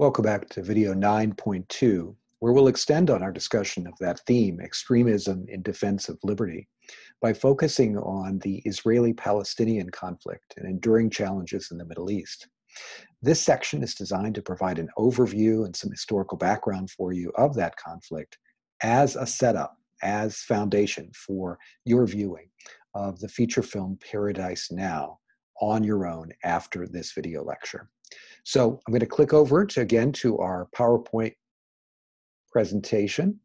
Welcome back to video 9.2, where we'll extend on our discussion of that theme, extremism in defense of liberty, by focusing on the Israeli Palestinian conflict and enduring challenges in the Middle East. This section is designed to provide an overview and some historical background for you of that conflict as a setup, as foundation for your viewing of the feature film Paradise Now on your own after this video lecture. So I'm going to click over to again to our PowerPoint presentation.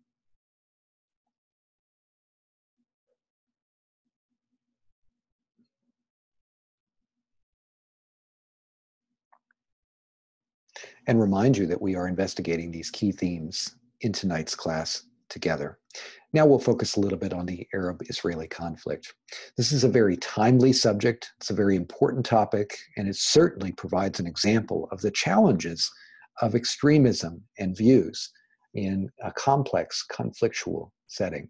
And remind you that we are investigating these key themes in tonight's class together. Now we'll focus a little bit on the Arab Israeli conflict. This is a very timely subject, it's a very important topic, and it certainly provides an example of the challenges of extremism and views in a complex conflictual setting.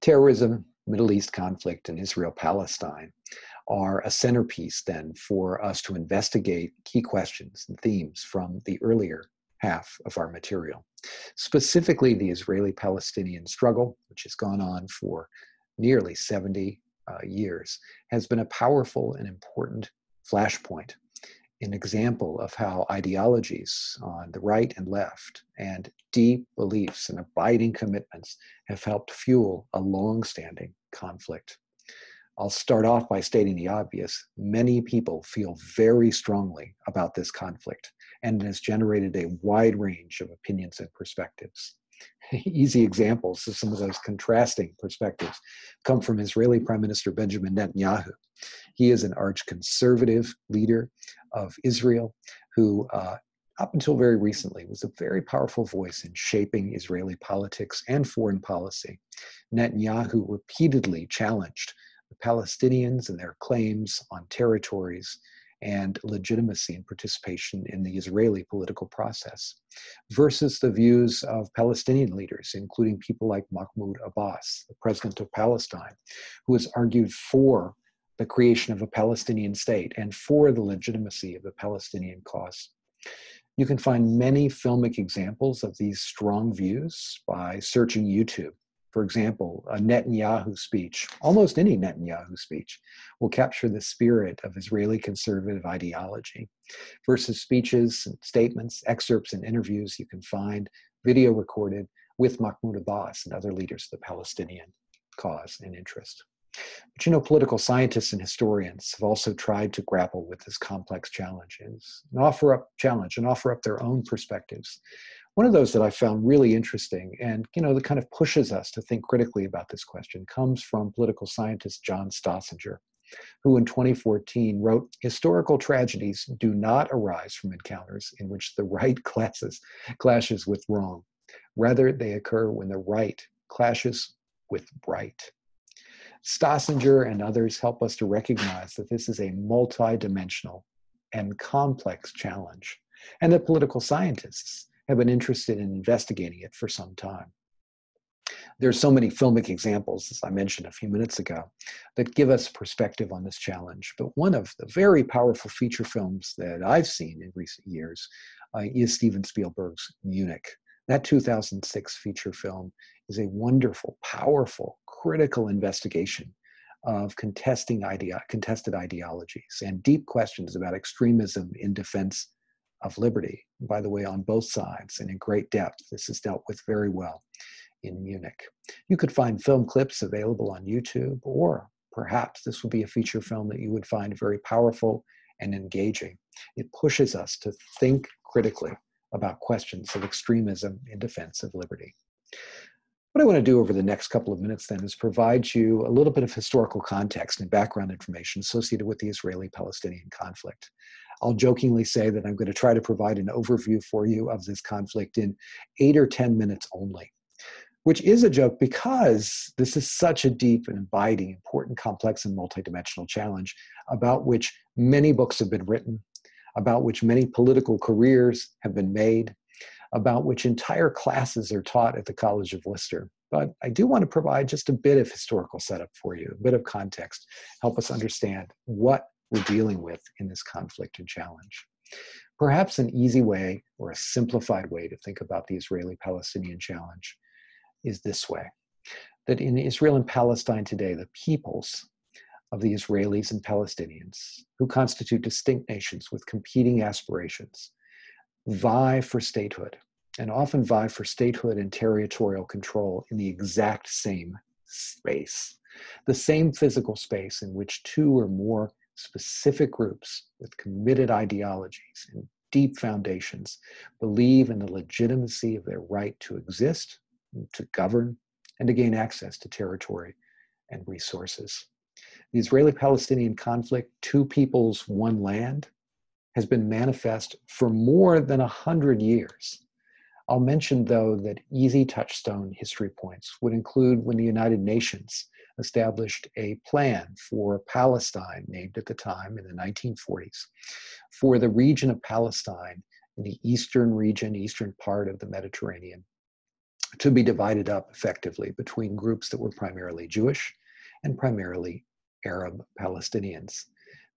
Terrorism, Middle East conflict, and Israel Palestine are a centerpiece then for us to investigate key questions and themes from the earlier half of our material. Specifically, the Israeli Palestinian struggle, which has gone on for nearly 70 uh, years, has been a powerful and important flashpoint, an example of how ideologies on the right and left and deep beliefs and abiding commitments have helped fuel a long standing conflict. I'll start off by stating the obvious. Many people feel very strongly about this conflict, and it has generated a wide range of opinions and perspectives. Easy examples of some of those contrasting perspectives come from Israeli Prime Minister Benjamin Netanyahu. He is an arch conservative leader of Israel who, uh, up until very recently, was a very powerful voice in shaping Israeli politics and foreign policy. Netanyahu repeatedly challenged the Palestinians and their claims on territories and legitimacy and participation in the Israeli political process, versus the views of Palestinian leaders, including people like Mahmoud Abbas, the president of Palestine, who has argued for the creation of a Palestinian state and for the legitimacy of the Palestinian cause. You can find many filmic examples of these strong views by searching YouTube. For example, a Netanyahu speech, almost any Netanyahu speech, will capture the spirit of Israeli conservative ideology versus speeches and statements, excerpts, and interviews you can find video recorded with Mahmoud Abbas and other leaders of the Palestinian cause and interest. But you know, political scientists and historians have also tried to grapple with this complex challenges and offer up challenge and offer up their own perspectives one of those that I found really interesting and you know that kind of pushes us to think critically about this question comes from political scientist John Stoessinger, who in 2014 wrote historical tragedies do not arise from encounters in which the right classes clashes with wrong. Rather, they occur when the right clashes with right. Stoessinger and others help us to recognize that this is a multidimensional and complex challenge, and that political scientists have been interested in investigating it for some time. There's so many filmic examples, as I mentioned a few minutes ago, that give us perspective on this challenge. But one of the very powerful feature films that I've seen in recent years uh, is Steven Spielberg's Munich. That 2006 feature film is a wonderful, powerful, critical investigation of contesting idea, contested ideologies and deep questions about extremism in defense of liberty, by the way, on both sides and in great depth. This is dealt with very well in Munich. You could find film clips available on YouTube, or perhaps this would be a feature film that you would find very powerful and engaging. It pushes us to think critically about questions of extremism in defense of liberty. What I want to do over the next couple of minutes then is provide you a little bit of historical context and background information associated with the Israeli Palestinian conflict. I'll jokingly say that I'm going to try to provide an overview for you of this conflict in eight or 10 minutes only, which is a joke because this is such a deep and abiding, important, complex, and multidimensional challenge about which many books have been written, about which many political careers have been made, about which entire classes are taught at the College of Wooster. But I do want to provide just a bit of historical setup for you, a bit of context, help us understand what we're dealing with in this conflict and challenge. Perhaps an easy way or a simplified way to think about the Israeli Palestinian challenge is this way that in Israel and Palestine today, the peoples of the Israelis and Palestinians, who constitute distinct nations with competing aspirations, vie for statehood and often vie for statehood and territorial control in the exact same space, the same physical space in which two or more specific groups with committed ideologies and deep foundations believe in the legitimacy of their right to exist, to govern, and to gain access to territory and resources. The Israeli Palestinian conflict, two peoples, one land, has been manifest for more than a hundred years. I'll mention, though, that easy touchstone history points would include when the United Nations established a plan for Palestine, named at the time in the 1940s, for the region of Palestine in the eastern region, eastern part of the Mediterranean, to be divided up effectively between groups that were primarily Jewish and primarily Arab Palestinians.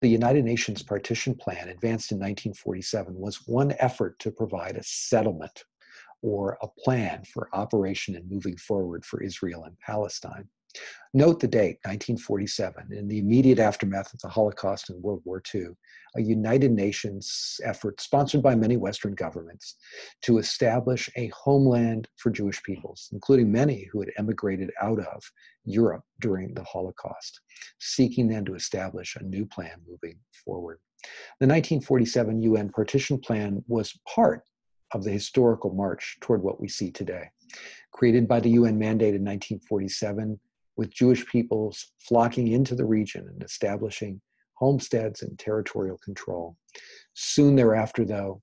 The United Nations Partition Plan, advanced in 1947, was one effort to provide a settlement or a plan for operation and moving forward for Israel and Palestine. Note the date, 1947, in the immediate aftermath of the Holocaust and World War II, a United Nations effort sponsored by many Western governments to establish a homeland for Jewish peoples, including many who had emigrated out of Europe during the Holocaust, seeking then to establish a new plan moving forward. The 1947 UN partition plan was part of the historical march toward what we see today. Created by the UN mandate in 1947, with Jewish peoples flocking into the region and establishing homesteads and territorial control. Soon thereafter, though,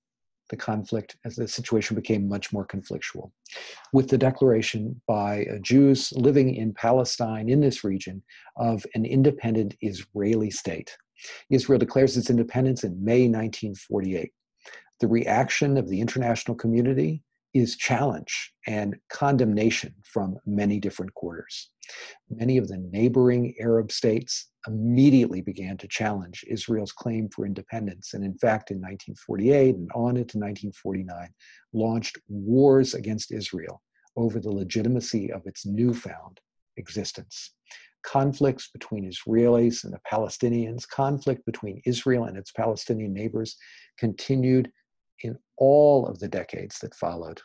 the conflict, as the situation became much more conflictual, with the declaration by uh, Jews living in Palestine, in this region, of an independent Israeli state. Israel declares its independence in May 1948. The reaction of the international community is challenge and condemnation from many different quarters. Many of the neighboring Arab states immediately began to challenge Israel's claim for independence, and in fact, in 1948 and on into 1949, launched wars against Israel over the legitimacy of its newfound existence. Conflicts between Israelis and the Palestinians, conflict between Israel and its Palestinian neighbors continued in all of the decades that followed.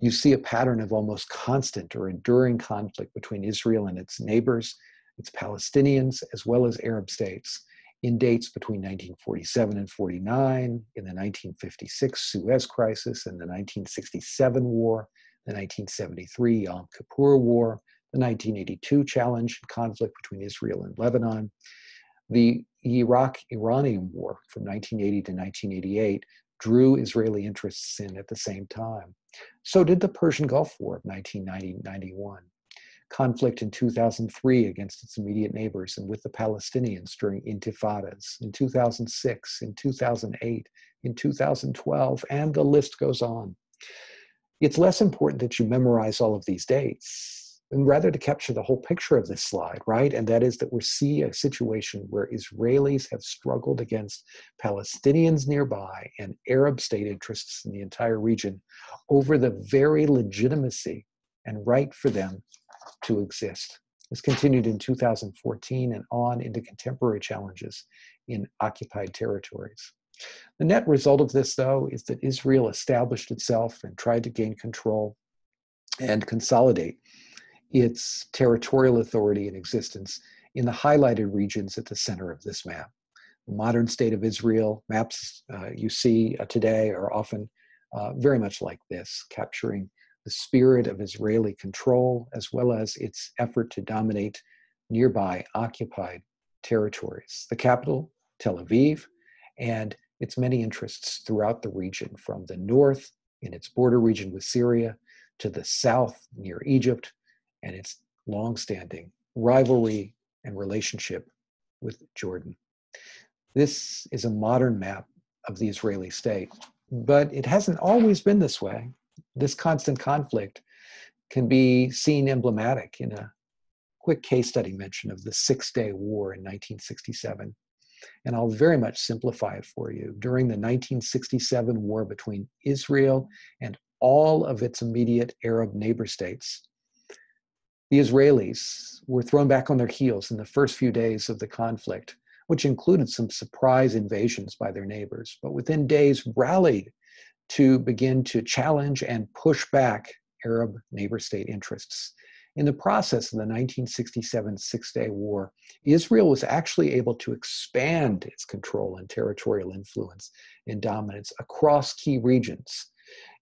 You see a pattern of almost constant or enduring conflict between Israel and its neighbors, its Palestinians, as well as Arab states in dates between 1947 and 49, in the 1956 Suez Crisis, and the 1967 war, the 1973 Yom Kippur War, the 1982 challenge and conflict between Israel and Lebanon, the Iraq Iranian War from 1980 to 1988, drew Israeli interests in at the same time. So did the Persian Gulf War of 1990 91. Conflict in 2003 against its immediate neighbors and with the Palestinians during intifadas in 2006, in 2008, in 2012, and the list goes on. It's less important that you memorize all of these dates and rather to capture the whole picture of this slide, right? And that is that we see a situation where Israelis have struggled against Palestinians nearby and Arab state interests in the entire region over the very legitimacy and right for them to exist. This continued in 2014 and on into contemporary challenges in occupied territories. The net result of this, though, is that Israel established itself and tried to gain control and consolidate its territorial authority and existence in the highlighted regions at the center of this map. The modern state of Israel maps uh, you see uh, today are often uh, very much like this, capturing the spirit of Israeli control as well as its effort to dominate nearby occupied territories. The capital, Tel Aviv, and its many interests throughout the region, from the north in its border region with Syria to the south near Egypt and its long-standing rivalry and relationship with Jordan. This is a modern map of the Israeli state, but it hasn't always been this way. This constant conflict can be seen emblematic in a quick case study mention of the Six Day War in 1967. And I'll very much simplify it for you. During the 1967 war between Israel and all of its immediate Arab neighbor states, the Israelis were thrown back on their heels in the first few days of the conflict, which included some surprise invasions by their neighbors, but within days rallied to begin to challenge and push back Arab neighbor state interests. In the process of the 1967 Six Day War, Israel was actually able to expand its control and territorial influence and dominance across key regions,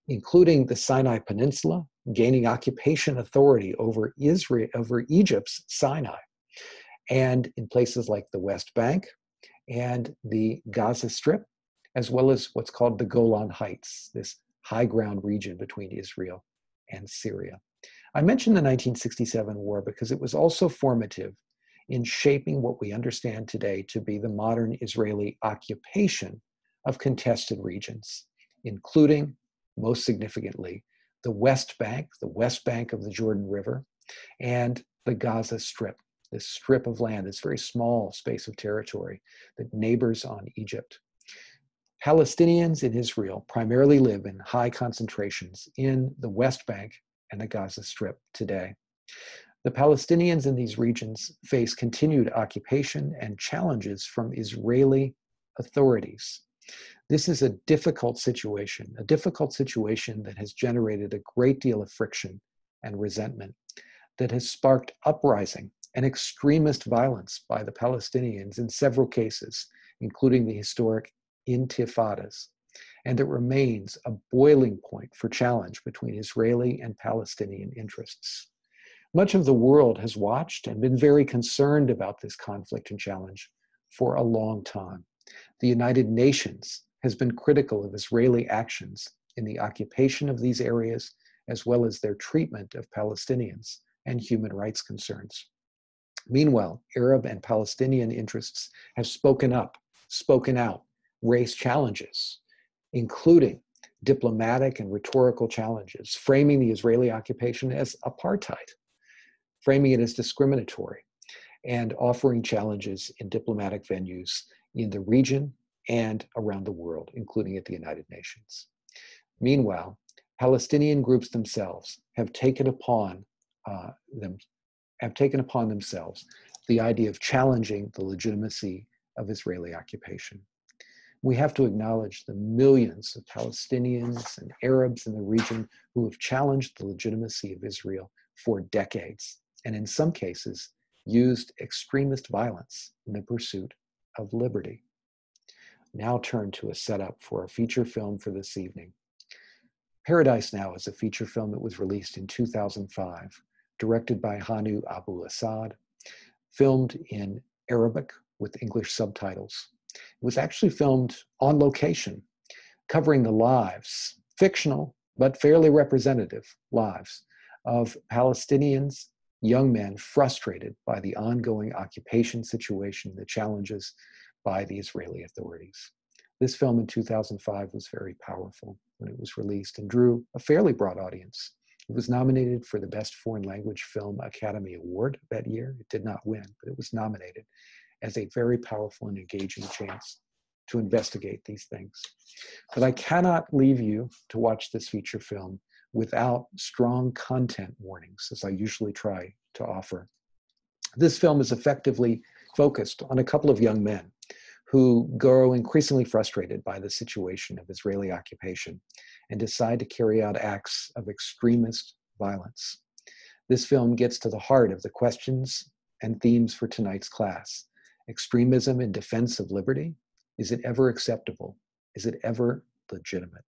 including the Sinai Peninsula, gaining occupation authority over Israel over Egypt's Sinai, and in places like the West Bank and the Gaza Strip, as well as what's called the Golan Heights, this high ground region between Israel and Syria. I mentioned the 1967 war because it was also formative in shaping what we understand today to be the modern Israeli occupation of contested regions, including, most significantly, the West Bank, the West Bank of the Jordan River, and the Gaza Strip, this strip of land, this very small space of territory that neighbors on Egypt. Palestinians in Israel primarily live in high concentrations in the West Bank and the Gaza Strip today. The Palestinians in these regions face continued occupation and challenges from Israeli authorities. This is a difficult situation, a difficult situation that has generated a great deal of friction and resentment, that has sparked uprising and extremist violence by the Palestinians in several cases, including the historic intifadas and it remains a boiling point for challenge between Israeli and Palestinian interests. Much of the world has watched and been very concerned about this conflict and challenge for a long time. The United Nations has been critical of Israeli actions in the occupation of these areas, as well as their treatment of Palestinians and human rights concerns. Meanwhile, Arab and Palestinian interests have spoken up, spoken out, raised challenges, including diplomatic and rhetorical challenges, framing the Israeli occupation as apartheid, framing it as discriminatory, and offering challenges in diplomatic venues in the region and around the world, including at the United Nations. Meanwhile, Palestinian groups themselves have taken upon uh, them have taken upon themselves the idea of challenging the legitimacy of Israeli occupation we have to acknowledge the millions of Palestinians and Arabs in the region who have challenged the legitimacy of Israel for decades, and in some cases, used extremist violence in the pursuit of liberty. Now turn to a setup for a feature film for this evening. Paradise Now is a feature film that was released in 2005, directed by Hany Abu Assad, filmed in Arabic with English subtitles. It was actually filmed on location, covering the lives, fictional but fairly representative lives, of Palestinians, young men frustrated by the ongoing occupation situation, the challenges by the Israeli authorities. This film in 2005 was very powerful when it was released and drew a fairly broad audience. It was nominated for the Best Foreign Language Film Academy Award that year. It did not win, but it was nominated as a very powerful and engaging chance to investigate these things. But I cannot leave you to watch this feature film without strong content warnings, as I usually try to offer. This film is effectively focused on a couple of young men who grow increasingly frustrated by the situation of Israeli occupation and decide to carry out acts of extremist violence. This film gets to the heart of the questions and themes for tonight's class extremism in defense of liberty? Is it ever acceptable? Is it ever legitimate?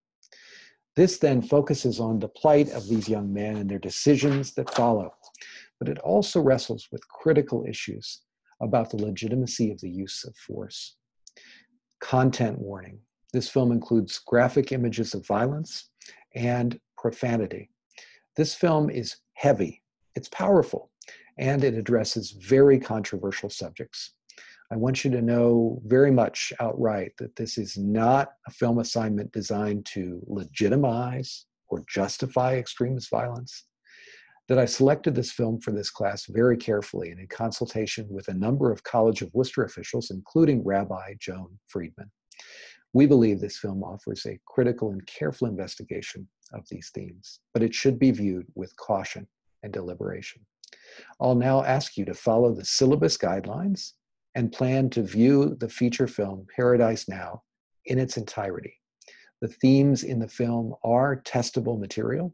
This then focuses on the plight of these young men and their decisions that follow, but it also wrestles with critical issues about the legitimacy of the use of force. Content warning. This film includes graphic images of violence and profanity. This film is heavy, it's powerful, and it addresses very controversial subjects. I want you to know very much outright that this is not a film assignment designed to legitimize or justify extremist violence. that I selected this film for this class very carefully and in consultation with a number of College of Wooster officials, including Rabbi Joan Friedman. We believe this film offers a critical and careful investigation of these themes, but it should be viewed with caution and deliberation. I'll now ask you to follow the syllabus guidelines and plan to view the feature film Paradise Now in its entirety. The themes in the film are testable material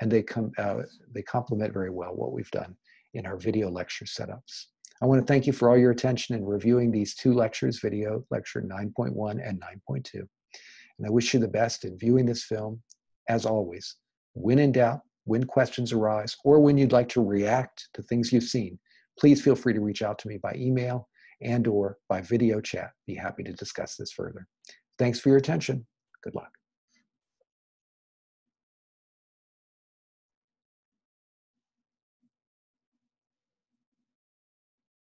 and they, come, uh, they complement very well what we've done in our video lecture setups. I want to thank you for all your attention in reviewing these two lectures, video lecture 9.1 and 9.2. And I wish you the best in viewing this film. As always, when in doubt, when questions arise, or when you'd like to react to things you've seen, please feel free to reach out to me by email and or by video chat. Be happy to discuss this further. Thanks for your attention. Good luck.